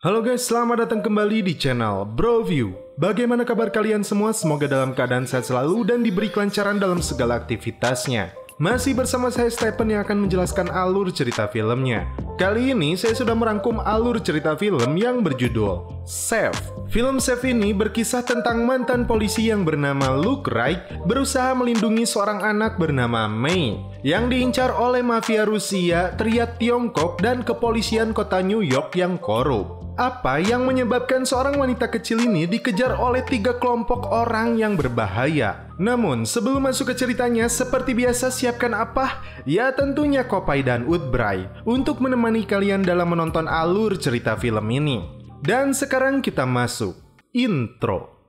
Halo guys, selamat datang kembali di channel Bro View. Bagaimana kabar kalian semua? Semoga dalam keadaan sehat selalu dan diberi kelancaran dalam segala aktivitasnya. Masih bersama saya Stephen yang akan menjelaskan alur cerita filmnya. Kali ini saya sudah merangkum alur cerita film yang berjudul Safe. Film Safe ini berkisah tentang mantan polisi yang bernama Luke Wright berusaha melindungi seorang anak bernama Mei yang diincar oleh mafia Rusia, teriak Tiongkok, dan kepolisian kota New York yang korup. Apa yang menyebabkan seorang wanita kecil ini dikejar oleh tiga kelompok orang yang berbahaya? Namun, sebelum masuk ke ceritanya, seperti biasa siapkan apa? Ya tentunya Kopai dan Woodbray untuk menemani kalian dalam menonton alur cerita film ini. Dan sekarang kita masuk intro.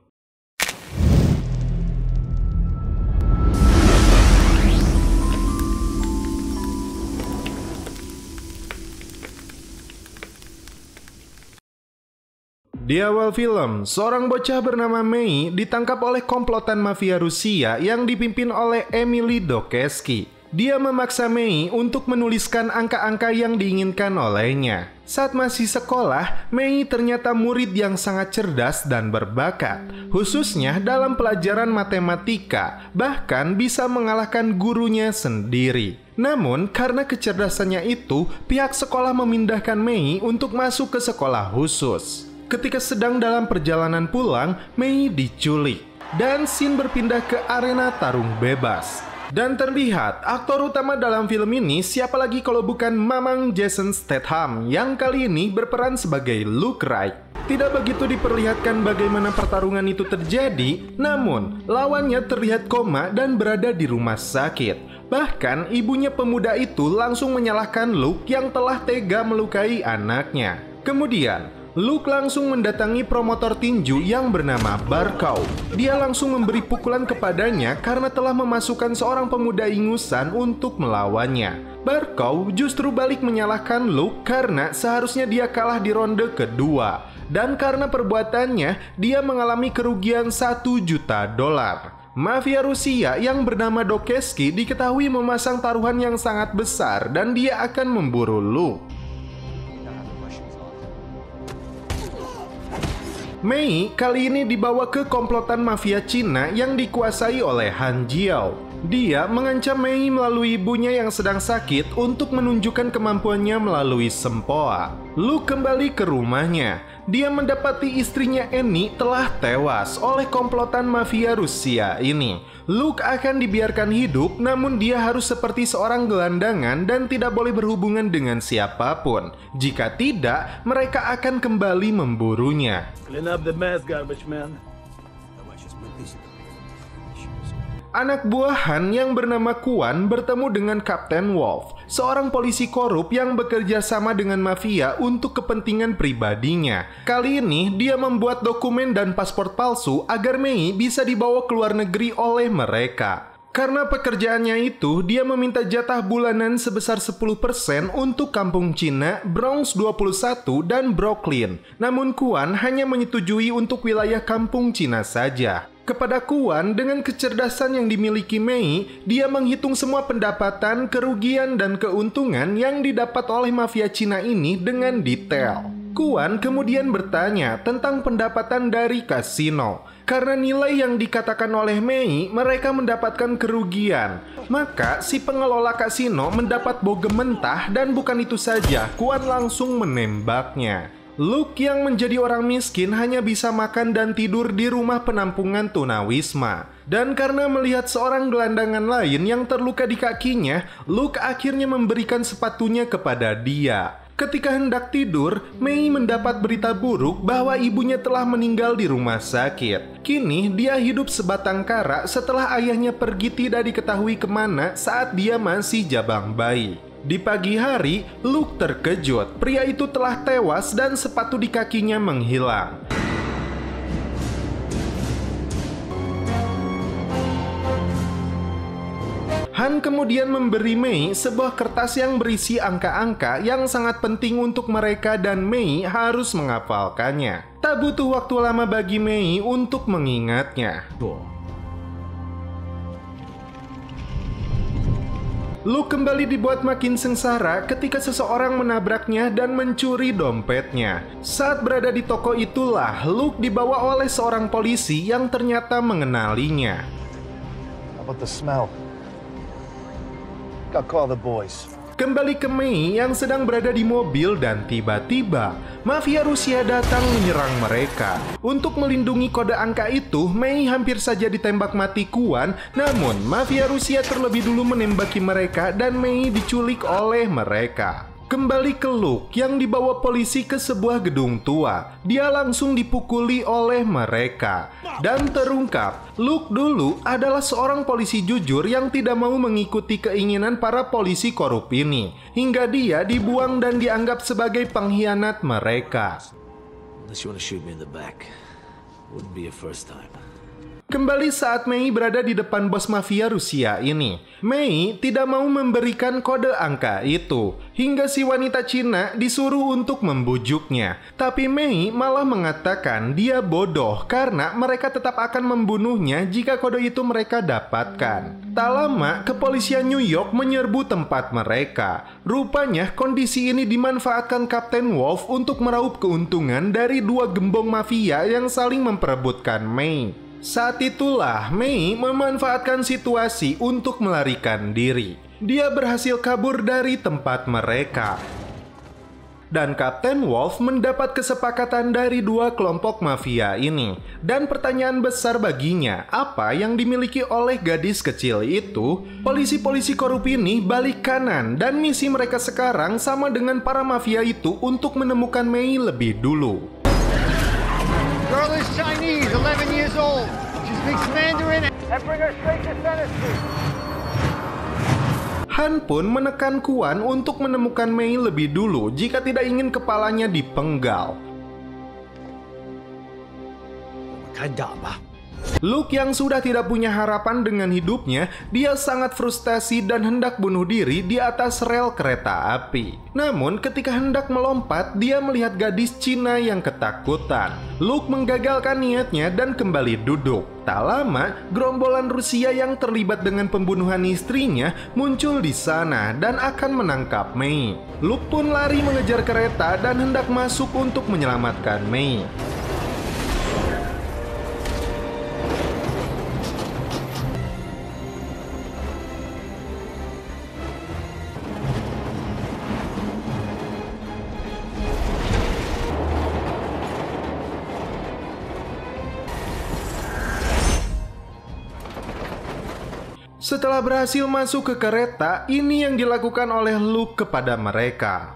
Di awal film, seorang bocah bernama Mei ditangkap oleh komplotan mafia Rusia yang dipimpin oleh Emily Dokeski. Dia memaksa Mei untuk menuliskan angka-angka yang diinginkan olehnya. Saat masih sekolah, Mei ternyata murid yang sangat cerdas dan berbakat, khususnya dalam pelajaran matematika, bahkan bisa mengalahkan gurunya sendiri. Namun, karena kecerdasannya itu, pihak sekolah memindahkan Mei untuk masuk ke sekolah khusus. Ketika sedang dalam perjalanan pulang, Mei diculik. Dan scene berpindah ke arena tarung bebas. Dan terlihat aktor utama dalam film ini siapa lagi kalau bukan Mamang Jason Statham yang kali ini berperan sebagai Luke Wright. Tidak begitu diperlihatkan bagaimana pertarungan itu terjadi, namun lawannya terlihat koma dan berada di rumah sakit. Bahkan ibunya pemuda itu langsung menyalahkan Luke yang telah tega melukai anaknya. Kemudian, Luke langsung mendatangi promotor tinju yang bernama Barkau. Dia langsung memberi pukulan kepadanya karena telah memasukkan seorang pemuda ingusan untuk melawannya. Barkau justru balik menyalahkan Luke karena seharusnya dia kalah di ronde kedua. Dan karena perbuatannya, dia mengalami kerugian 1 juta dolar. Mafia Rusia yang bernama Dokeski diketahui memasang taruhan yang sangat besar dan dia akan memburu Luke. Mei kali ini dibawa ke komplotan mafia Cina yang dikuasai oleh Han Jiao. Dia mengancam Mei melalui ibunya yang sedang sakit untuk menunjukkan kemampuannya melalui sempoa. Lu kembali ke rumahnya. Dia mendapati istrinya Annie telah tewas oleh komplotan mafia Rusia ini. Luke akan dibiarkan hidup, namun dia harus seperti seorang gelandangan dan tidak boleh berhubungan dengan siapa pun. Jika tidak, mereka akan kembali memburunya. Clean up the mess, garbage man. Anak buah Han yang bernama Kuan bertemu dengan Kapten Wolf, seorang polisi korup yang bekerja sama dengan mafia untuk kepentingan pribadinya. Kali ini, dia membuat dokumen dan paspor palsu agar Mei bisa dibawa ke luar negeri oleh mereka. Karena pekerjaannya itu, dia meminta jatah bulanan sebesar 10% untuk kampung Cina, Bronx 21, dan Brooklyn. Namun Kuan hanya menyetujui untuk wilayah kampung Cina saja. Kepada Kuan, dengan kecerdasan yang dimiliki Mei, dia menghitung semua pendapatan, kerugian, dan keuntungan yang didapat oleh mafia Cina ini dengan detail. Kuan kemudian bertanya tentang pendapatan dari kasino. Karena nilai yang dikatakan oleh Mei, mereka mendapatkan kerugian. Maka si pengelola kasino mendapat bogem mentah dan bukan itu saja, Kuan langsung menembaknya. Luke yang menjadi orang miskin hanya bisa makan dan tidur di rumah penampungan tunawisma. Dan karena melihat seorang gelandangan lain yang terluka di kakinya, Luke akhirnya memberikan sepatunya kepada dia. Ketika hendak tidur, Mei mendapat berita buruk bahwa ibunya telah meninggal di rumah sakit. Kini dia hidup sebatang kara setelah ayahnya pergi tidak diketahui ke mana saat dia masih jabang bayi. Di pagi hari, Luke terkejut. Pria itu telah tewas dan sepatu di kakinya menghilang. Han kemudian memberi Mei sebuah kertas yang berisi angka-angka yang sangat penting untuk mereka dan Mei harus menghafalkannya. Tak butuh waktu lama bagi Mei untuk mengingatnya. Luke kembali dibuat makin sengsara ketika seseorang menabraknya dan mencuri dompetnya. Saat berada di toko itulah Luke dibawa oleh seorang polisi yang ternyata mengenalinya. How about the smell? Call the boys. Kembali ke Mei yang sedang berada di mobil dan tiba-tiba mafia Rusia datang menyerang mereka. Untuk melindungi kode angka itu, Mei hampir saja ditembak mati Kuan, namun mafia Rusia terlebih dulu menembaki mereka dan Mei diculik oleh mereka. Kembali ke Luke yang dibawa polisi ke sebuah gedung tua. Dia langsung dipukuli oleh mereka. Dan terungkap, Luke dulu adalah seorang polisi jujur yang tidak mau mengikuti keinginan para polisi korup ini. Hingga dia dibuang dan dianggap sebagai pengkhianat mereka. Unless you want to shoot me in the back. Wouldn't be a first time. Kembali saat Mei berada di depan bos mafia Rusia ini. Mei tidak mau memberikan kode angka itu, hingga si wanita Cina disuruh untuk membujuknya. Tapi Mei malah mengatakan dia bodoh karena mereka tetap akan membunuhnya jika kode itu mereka dapatkan. Tak lama, kepolisian New York menyerbu tempat mereka. Rupanya kondisi ini dimanfaatkan Kapten Wolf untuk meraup keuntungan dari dua gembong mafia yang saling memperebutkan Mei. Saat itulah Mei memanfaatkan situasi untuk melarikan diri. Dia berhasil kabur dari tempat mereka. Dan Kapten Wolf mendapat kesepakatan dari dua kelompok mafia ini. Dan pertanyaan besar baginya, apa yang dimiliki oleh gadis kecil itu? Polisi-polisi korup ini balik kanan dan misi mereka sekarang sama dengan para mafia itu untuk menemukan Mei lebih dulu. Girl is Chinese, 11 years old. She speaks Mandarin. And bring her straight to Center Street. Han pun menekan Kuan untuk menemukan Mei lebih dulu jika tidak ingin kepalanya dipenggal. Luke yang sudah tidak punya harapan dengan hidupnya, dia sangat frustasi dan hendak bunuh diri di atas rel kereta api. Namun ketika hendak melompat, dia melihat gadis Cina yang ketakutan. Luke menggagalkan niatnya dan kembali duduk. Tak lama, gerombolan Rusia yang terlibat dengan pembunuhan istrinya muncul di sana dan akan menangkap Mei. Luke pun lari mengejar kereta dan hendak masuk untuk menyelamatkan Mei. Setelah berhasil masuk ke kereta, ini yang dilakukan oleh Luke kepada mereka.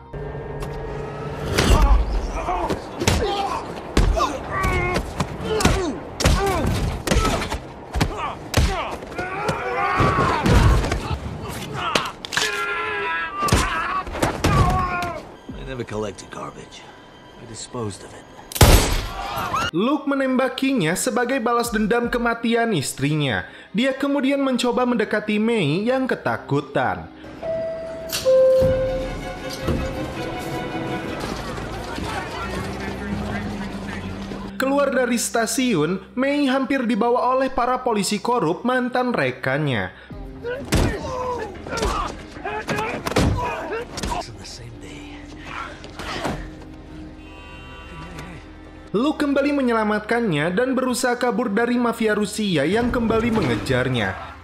I never collected garbage. I disposed of it. Luke menembakinya sebagai balas dendam kematian istrinya. Dia kemudian mencoba mendekati Mei yang ketakutan. Keluar dari stasiun, Mei hampir dibawa oleh para polisi korup mantan rekannya. Luke kembali menyelamatkannya dan berusaha kabur dari mafia Rusia yang kembali mengejarnya.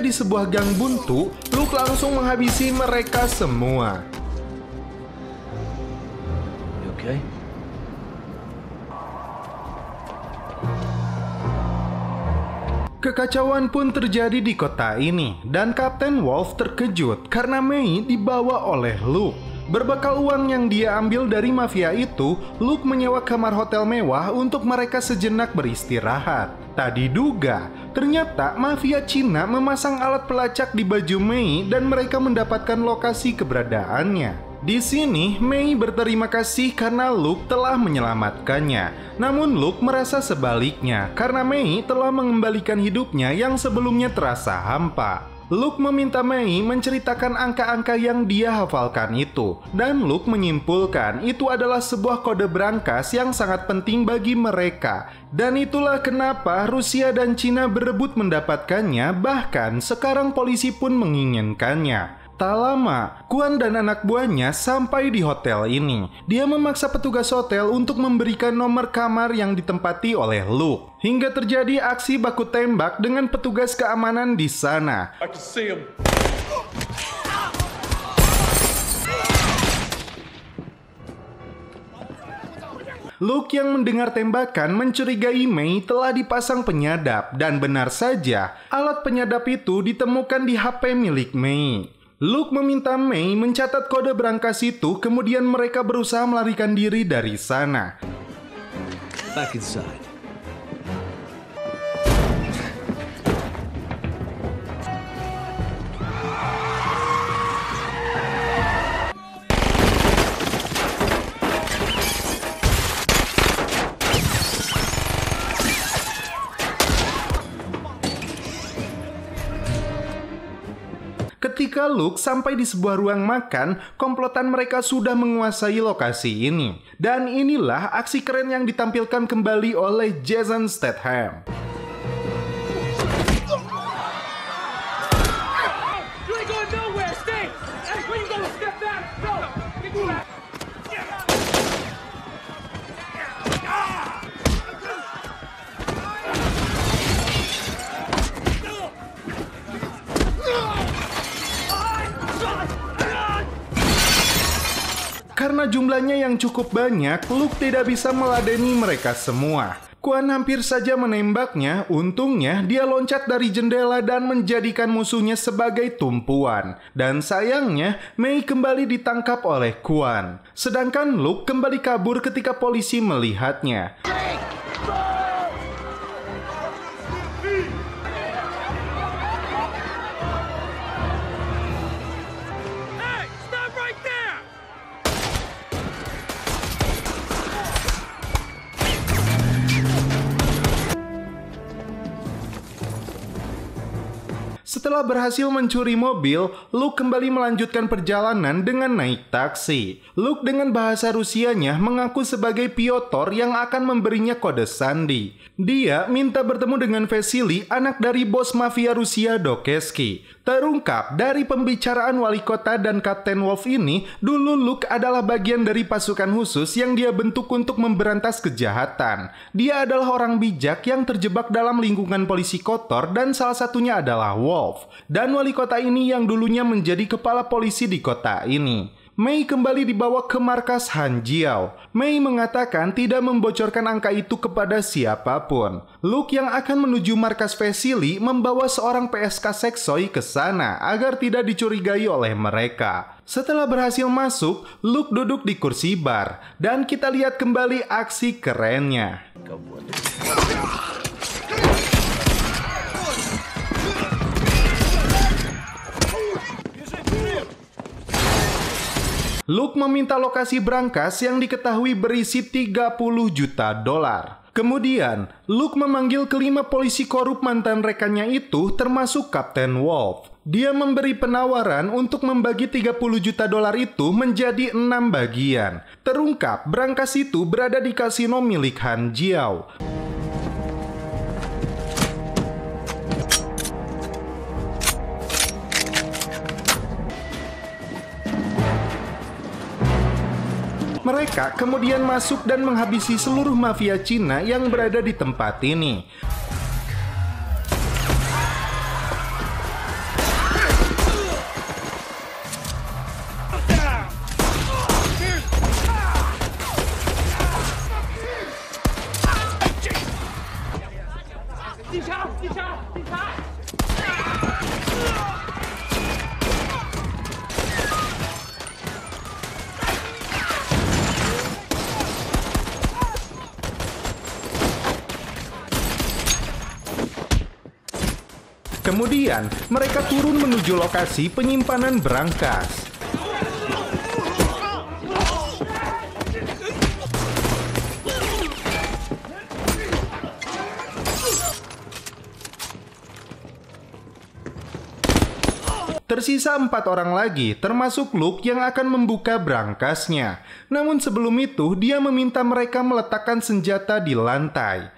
Sampai di sebuah gang buntu, Luke langsung menghabisi mereka semua. You okay? Kekacauan pun terjadi di kota ini, dan Kapten Wolf terkejut karena Mei dibawa oleh Luke. Berbekal uang yang dia ambil dari mafia itu, Luke menyewa kamar hotel mewah untuk mereka sejenak beristirahat. Tak diduga, ternyata mafia Cina memasang alat pelacak di baju Mei dan mereka mendapatkan lokasi keberadaannya. Di sini, Mei berterima kasih karena Luke telah menyelamatkannya. Namun Luke merasa sebaliknya karena Mei telah mengembalikan hidupnya yang sebelumnya terasa hampa. Luke meminta Mei menceritakan angka-angka yang dia hafalkan itu, dan Luke menyimpulkan itu adalah sebuah kode berangkas yang sangat penting bagi mereka. Dan itulah kenapa Rusia dan Cina berebut mendapatkannya, bahkan sekarang polisi pun menginginkannya. Tak lama, Kuan dan anak buahnya sampai di hotel ini. Dia memaksa petugas hotel untuk memberikan nomor kamar yang ditempati oleh Luke. Hingga terjadi aksi baku tembak dengan petugas keamanan di sana. Luke yang mendengar tembakan mencurigai Mei telah dipasang penyadap dan benar saja alat penyadap itu ditemukan di HP milik Mei. Luke meminta Mei mencatat kode berangkas itu kemudian mereka berusaha melarikan diri dari sana. Back inside. Ketika Luke sampai di sebuah ruang makan, komplotan mereka sudah menguasai lokasi ini. Dan inilah aksi keren yang ditampilkan kembali oleh Jason Statham. Karena jumlahnya yang cukup banyak, Luke tidak bisa meladeni mereka semua. Kuan hampir saja menembaknya, untungnya dia loncat dari jendela dan menjadikan musuhnya sebagai tumpuan. Dan sayangnya, Mei kembali ditangkap oleh Kuan. Sedangkan Luke kembali kabur ketika polisi melihatnya. Hey, Setelah berhasil mencuri mobil, Luke kembali melanjutkan perjalanan dengan naik taksi. Luke dengan bahasa Rusianya mengaku sebagai Piotr yang akan memberinya kode sandi. Dia minta bertemu dengan Vasily, anak dari bos mafia Rusia Dokeski. Terungkap dari pembicaraan wali kota dan Kapten Wolf ini, dulu Luke adalah bagian dari pasukan khusus yang dia bentuk untuk memberantas kejahatan. Dia adalah orang bijak yang terjebak dalam lingkungan polisi kotor dan salah satunya adalah Wolf. Dan wali kota ini yang dulunya menjadi kepala polisi di kota ini. Mei kembali dibawa ke markas Han Jiao. Mei mengatakan tidak membocorkan angka itu kepada siapa pun. Luke yang akan menuju markas Vasily membawa seorang PSK Seksoi ke sana agar tidak dicurigai oleh mereka. Setelah berhasil masuk, Luke duduk di kursi bar dan kita lihat kembali aksi kerennya. Luke meminta lokasi berangkas yang diketahui berisi 30 juta dolar. Kemudian, Luke memanggil kelima polisi korup mantan rekannya itu termasuk Kapten Wolf. Dia memberi penawaran untuk membagi 30 juta dolar itu menjadi enam bagian. Terungkap, berangkas itu berada di kasino milik Han Jiao. Kemudian masuk dan menghabisi seluruh mafia Cina yang berada di tempat ini. Kemudian, mereka turun menuju lokasi penyimpanan berangkas. Tersisa empat orang lagi, termasuk Luke yang akan membuka berangkasnya. Namun sebelum itu, dia meminta mereka meletakkan senjata di lantai.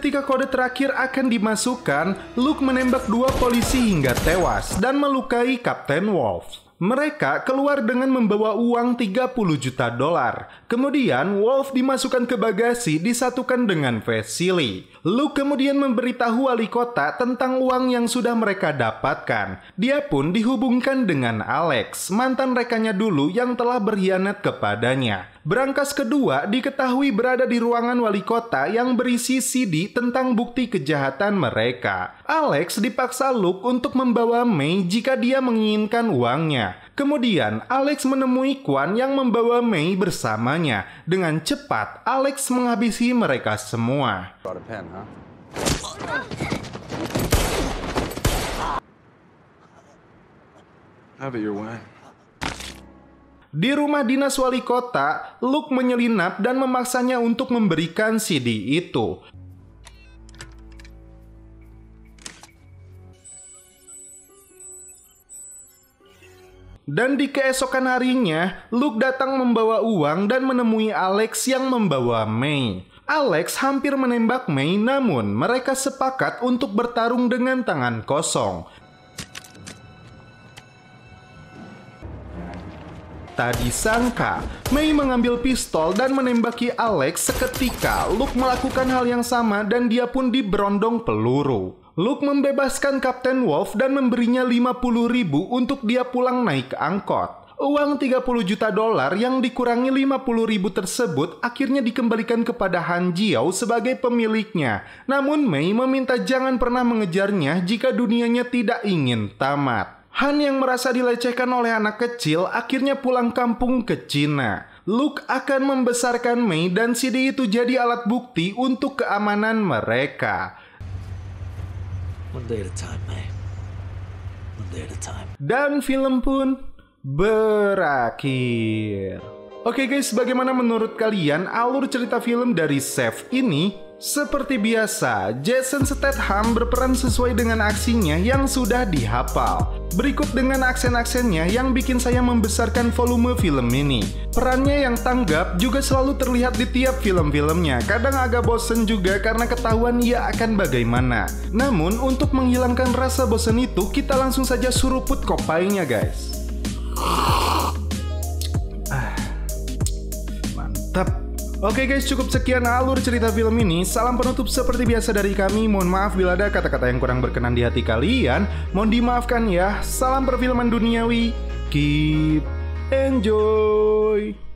Ketika kode terakhir akan dimasukkan, Luke menembak dua polisi hingga tewas dan melukai Kapten Wolf. Mereka keluar dengan membawa uang 30 juta dolar. Kemudian Wolf dimasukkan ke bagasi disatukan dengan Vasily. Luke kemudian memberitahu wali kota tentang uang yang sudah mereka dapatkan. Dia pun dihubungkan dengan Alex, mantan rekannya dulu yang telah berkhianat kepadanya. Berangkas kedua diketahui berada di ruangan wali kota yang berisi CD tentang bukti kejahatan mereka. Alex dipaksa Luke untuk membawa May jika dia menginginkan uangnya. Kemudian Alex menemui Kwan yang membawa May bersamanya. Dengan cepat, Alex menghabisi mereka semua. Have it your way. Di rumah dinas wali kota, Luke menyelinap dan memaksanya untuk memberikan CD itu. Dan di keesokan harinya, Luke datang membawa uang dan menemui Alex yang membawa May. Alex hampir menembak May, namun mereka sepakat untuk bertarung dengan tangan kosong. Tak disangka, May mengambil pistol dan menembaki Alex seketika Luke melakukan hal yang sama dan dia pun diberondong peluru. Luke membebaskan Kapten Wolf dan memberinya 50 ribu untuk dia pulang naik angkot. Uang 30 juta dolar yang dikurangi 50 ribu tersebut akhirnya dikembalikan kepada Han Jiao sebagai pemiliknya. Namun Mei meminta jangan pernah mengejarnya jika dunianya tidak ingin tamat. Han yang merasa dilecehkan oleh anak kecil akhirnya pulang kampung ke Cina. Luke akan membesarkan Mei dan CD itu jadi alat bukti untuk keamanan mereka. One day at a time, man. One day at a time. Dan film pun berakhir. Oke guys, bagaimana menurut kalian alur cerita film dari Chef ini? Seperti biasa, Jason Statham berperan sesuai dengan aksinya yang sudah dihafal. Berikut dengan aksen-aksennya yang bikin saya membesarkan volume film ini. Perannya yang tanggap juga selalu terlihat di tiap film-filmnya. Kadang agak bosen juga karena ketahuan ia akan bagaimana. Namun, untuk menghilangkan rasa bosen itu, kita langsung saja suruput kopainya guys. Oke guys, cukup sekian alur cerita film ini. Salam penutup seperti biasa dari kami. Mohon maaf bila ada kata-kata yang kurang berkenan di hati kalian. Mohon dimaafkan ya. Salam perfilman duniawi. Keep enjoy.